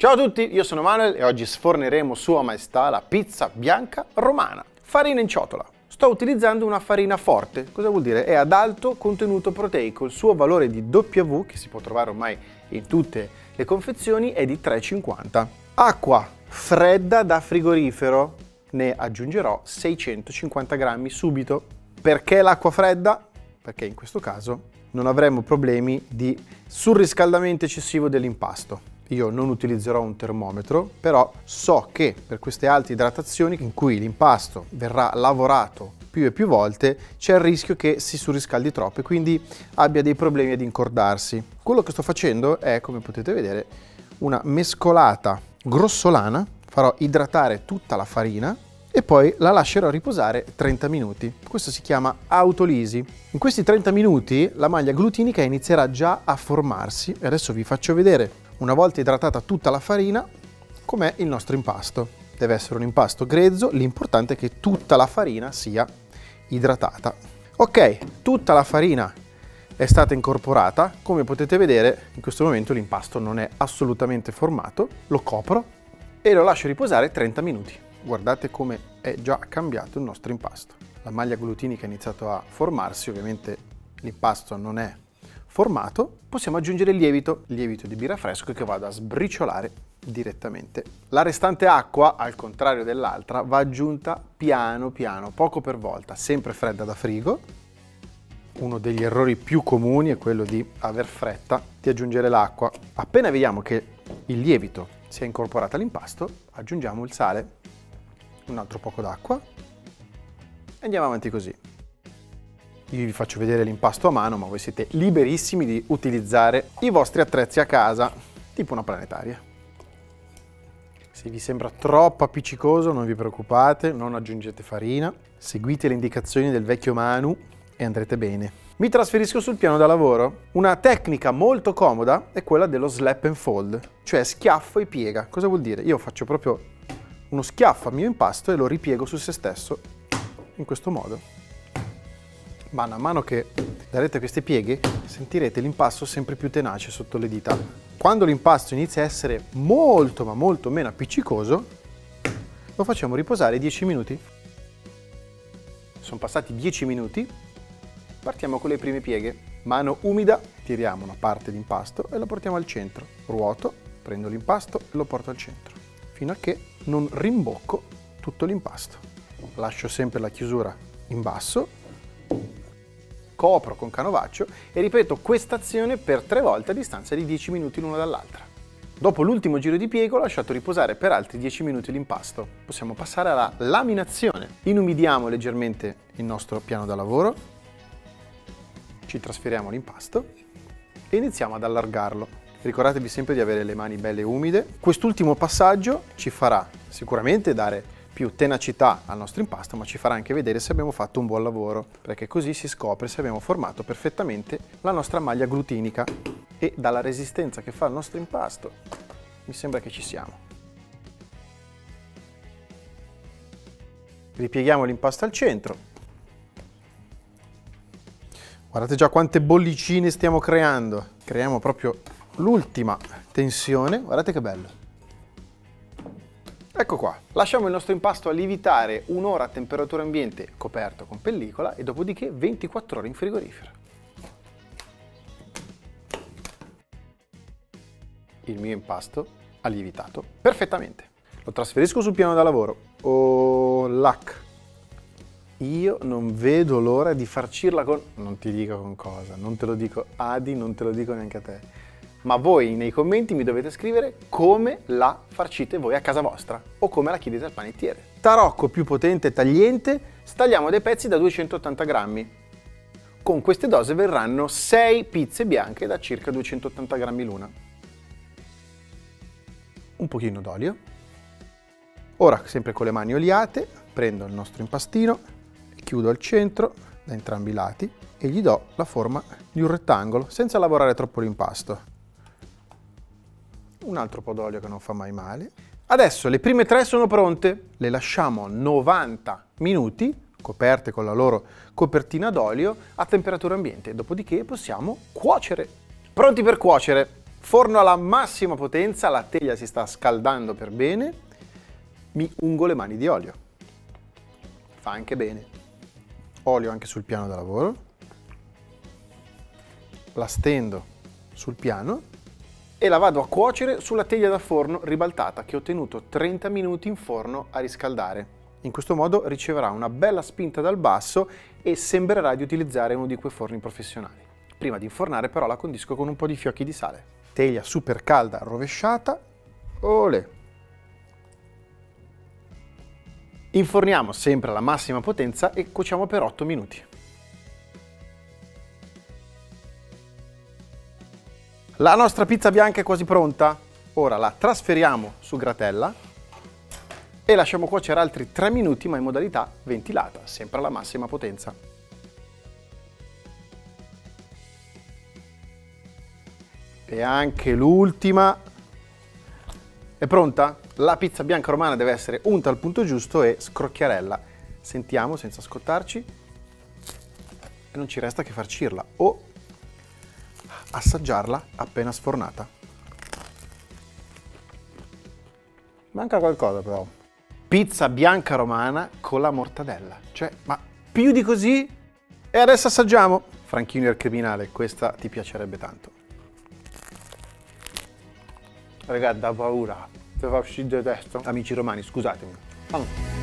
Ciao a tutti, io sono Manuel e oggi sforneremo Sua Maestà la pizza bianca romana. Farina in ciotola. Sto utilizzando una farina forte, cosa vuol dire? È ad alto contenuto proteico, il suo valore di W, che si può trovare ormai in tutte le confezioni, è di 3,50. Acqua fredda da frigorifero, ne aggiungerò 650 grammi subito. Perché l'acqua fredda? Perché in questo caso non avremo problemi di surriscaldamento eccessivo dell'impasto. Io non utilizzerò un termometro, però so che per queste alte idratazioni in cui l'impasto verrà lavorato più e più volte, c'è il rischio che si surriscaldi troppo e quindi abbia dei problemi ad incordarsi. Quello che sto facendo è, come potete vedere, una mescolata grossolana, farò idratare tutta la farina e poi la lascerò riposare 30 minuti. Questo si chiama autolisi. In questi 30 minuti la maglia glutinica inizierà già a formarsi e adesso vi faccio vedere, una volta idratata tutta la farina, com'è il nostro impasto. Deve essere un impasto grezzo, l'importante è che tutta la farina sia idratata. Ok, tutta la farina è stata incorporata, come potete vedere in questo momento l'impasto non è assolutamente formato, lo copro e lo lascio riposare 30 minuti guardate come è già cambiato il nostro impasto. La maglia glutinica ha iniziato a formarsi, ovviamente l'impasto non è formato, possiamo aggiungere il lievito, lievito di birra fresco che vado a sbriciolare direttamente. La restante acqua, al contrario dell'altra, va aggiunta piano piano, poco per volta, sempre fredda da frigo. Uno degli errori più comuni è quello di aver fretta di aggiungere l'acqua. Appena vediamo che il lievito si è incorporato all'impasto, aggiungiamo il sale un altro poco d'acqua e andiamo avanti così. Io vi faccio vedere l'impasto a mano, ma voi siete liberissimi di utilizzare i vostri attrezzi a casa, tipo una planetaria. Se vi sembra troppo appiccicoso non vi preoccupate, non aggiungete farina, seguite le indicazioni del vecchio Manu e andrete bene. Mi trasferisco sul piano da lavoro. Una tecnica molto comoda è quella dello slap and fold, cioè schiaffo e piega. Cosa vuol dire? Io faccio proprio uno schiaffo al mio impasto e lo ripiego su se stesso in questo modo. Man mano che darete questi pieghi sentirete l'impasto sempre più tenace sotto le dita. Quando l'impasto inizia a essere molto ma molto meno appiccicoso lo facciamo riposare 10 minuti. Sono passati 10 minuti, partiamo con le prime pieghe. Mano umida, tiriamo una parte di impasto e lo portiamo al centro. Ruoto, prendo l'impasto e lo porto al centro fino a che non rimbocco tutto l'impasto. Lascio sempre la chiusura in basso, copro con canovaccio e ripeto questa azione per tre volte a distanza di 10 minuti l'una dall'altra. Dopo l'ultimo giro di piego ho lasciato riposare per altri 10 minuti l'impasto. Possiamo passare alla laminazione. Inumidiamo leggermente il nostro piano da lavoro, ci trasferiamo l'impasto e iniziamo ad allargarlo. Ricordatevi sempre di avere le mani belle umide. Quest'ultimo passaggio ci farà sicuramente dare più tenacità al nostro impasto, ma ci farà anche vedere se abbiamo fatto un buon lavoro, perché così si scopre se abbiamo formato perfettamente la nostra maglia glutinica e dalla resistenza che fa il nostro impasto mi sembra che ci siamo. Ripieghiamo l'impasto al centro. Guardate già quante bollicine stiamo creando. Creiamo proprio l'ultima tensione, guardate che bello. Ecco qua, lasciamo il nostro impasto a lievitare un'ora a temperatura ambiente coperto con pellicola e dopodiché 24 ore in frigorifero. Il mio impasto ha lievitato perfettamente. Lo trasferisco sul piano da lavoro. Oh, lac. Io non vedo l'ora di farcirla con... Non ti dico con cosa, non te lo dico Adi, non te lo dico neanche a te ma voi nei commenti mi dovete scrivere come la farcite voi a casa vostra o come la chiedete al panettiere. Tarocco più potente e tagliente, stagliamo dei pezzi da 280 grammi. Con queste dose verranno 6 pizze bianche da circa 280 grammi l'una. Un pochino d'olio. Ora, sempre con le mani oliate, prendo il nostro impastino, chiudo al centro da entrambi i lati e gli do la forma di un rettangolo senza lavorare troppo l'impasto un altro po' d'olio che non fa mai male. Adesso le prime tre sono pronte, le lasciamo 90 minuti coperte con la loro copertina d'olio a temperatura ambiente, dopodiché possiamo cuocere. Pronti per cuocere. Forno alla massima potenza, la teglia si sta scaldando per bene, mi ungo le mani di olio. Fa anche bene. Olio anche sul piano da lavoro. La stendo sul piano e la vado a cuocere sulla teglia da forno ribaltata che ho tenuto 30 minuti in forno a riscaldare. In questo modo riceverà una bella spinta dal basso e sembrerà di utilizzare uno di quei forni professionali. Prima di infornare però la condisco con un po' di fiocchi di sale teglia super calda rovesciata. Ole! Inforniamo sempre alla massima potenza e cuociamo per 8 minuti. La nostra pizza bianca è quasi pronta. Ora la trasferiamo su gratella e lasciamo cuocere altri 3 minuti ma in modalità ventilata, sempre alla massima potenza. E anche l'ultima. È pronta? La pizza bianca romana deve essere unta al punto giusto e scrocchiarella. Sentiamo senza scottarci. E non ci resta che farcirla o assaggiarla appena sfornata. Manca qualcosa però. Pizza bianca romana con la mortadella. Cioè, ma più di così? E adesso assaggiamo. Franchino il criminale, questa ti piacerebbe tanto. Ragazzi, da paura. Se fa uscire di testa. Amici romani, scusatemi. Allora.